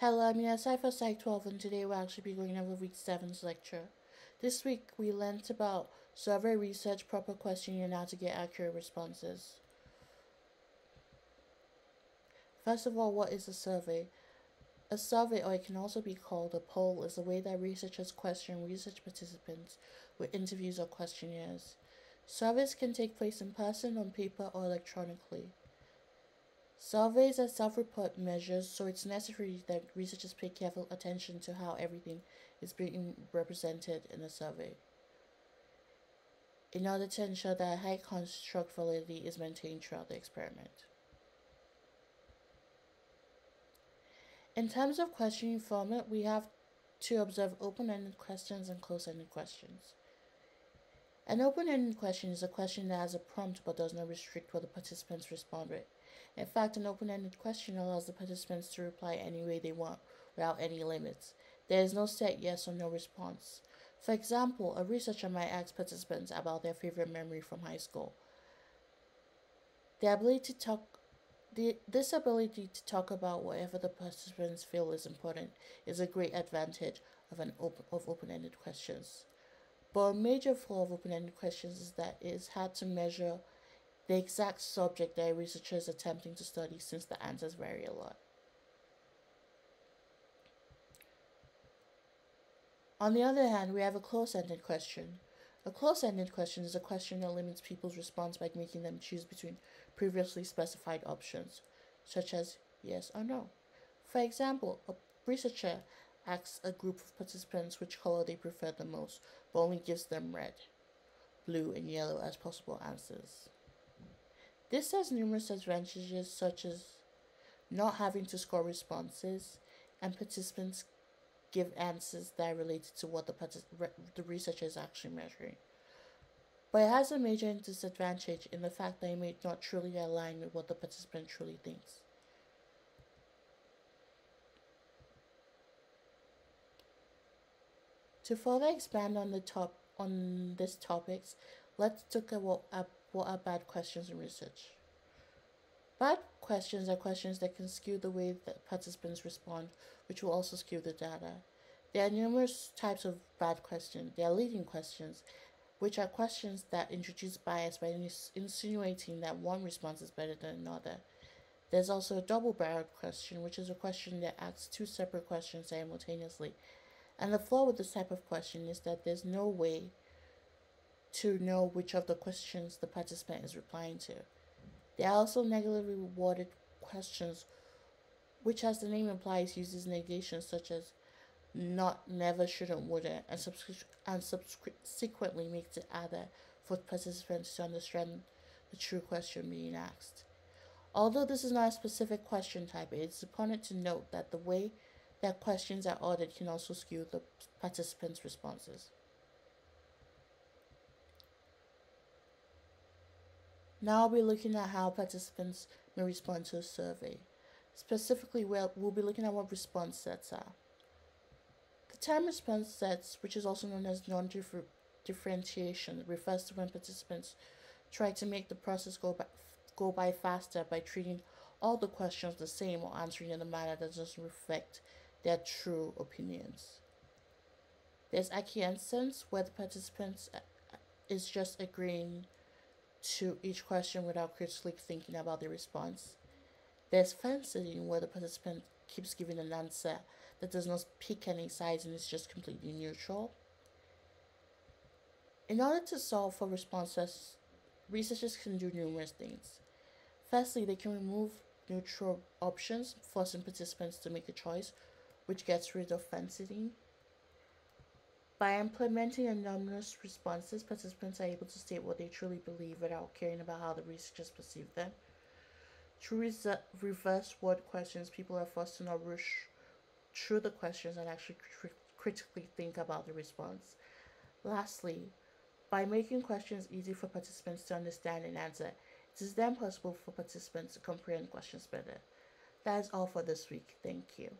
Hello, I'm Yasai for Psych 12 and today we'll actually be going over week 7's lecture. This week we learnt about survey research, proper questioning and how to get accurate responses. First of all, what is a survey? A survey, or it can also be called a poll, is a way that researchers question research participants with interviews or questionnaires. Surveys can take place in person, on paper, or electronically. Surveys are self-report measures, so it's necessary that researchers pay careful attention to how everything is being represented in a survey in order to ensure that high construct validity is maintained throughout the experiment. In terms of questioning format, we have to observe open-ended questions and closed-ended questions. An open-ended question is a question that has a prompt but does not restrict what the participants respond with. In fact, an open-ended question allows the participants to reply any way they want without any limits. There is no set yes or no response. For example, a researcher might ask participants about their favorite memory from high school. The ability to talk the, this ability to talk about whatever the participants feel is important is a great advantage of an open, of open-ended questions. But a major flaw of open-ended questions is that it is hard to measure the exact subject that a researcher is attempting to study since the answers vary a lot. On the other hand, we have a close-ended question. A close-ended question is a question that limits people's response by making them choose between previously specified options, such as yes or no. For example, a researcher asks a group of participants which color they prefer the most, but only gives them red, blue, and yellow as possible answers. This has numerous advantages such as not having to score responses and participants give answers that are related to what the, the researcher is actually measuring. But it has a major disadvantage in the fact that it may not truly align with what the participant truly thinks. To further expand on the top on these topics, let's at what are, are bad questions in research. Bad questions are questions that can skew the way that participants respond, which will also skew the data. There are numerous types of bad questions. There are leading questions, which are questions that introduce bias by insinuating that one response is better than another. There's also a double barreled question, which is a question that asks two separate questions simultaneously and the flaw with this type of question is that there's no way to know which of the questions the participant is replying to. There are also negatively rewarded questions, which, as the name implies, uses negations such as not, never, shouldn't, wouldn't, and, subs- and subsequently makes it harder for participants to understand the true question being asked. Although this is not a specific question type, it is important to note that the way that questions are ordered can also skew the participants' responses. Now we'll be looking at how participants may respond to a survey. Specifically, we'll, we'll be looking at what response sets are. The term response sets, which is also known as non-differentiation, refers to when participants try to make the process go by, go by faster by treating all the questions the same or answering in a manner that doesn't reflect their true opinions. There's acquiescence, where the participants uh, is just agreeing to each question without critically thinking about the response. There's fence-sitting, where the participant keeps giving an answer that does not pick any sides and is just completely neutral. In order to solve for responses, researchers can do numerous things. Firstly, they can remove neutral options, forcing participants to make a choice which gets rid of fence-sitting. By implementing anonymous responses, participants are able to state what they truly believe without caring about how the researchers perceive them. Through reverse word questions, people are forced to not rush through the questions and actually cr critically think about the response. Lastly, by making questions easy for participants to understand and answer, it is then possible for participants to comprehend questions better. That is all for this week. Thank you.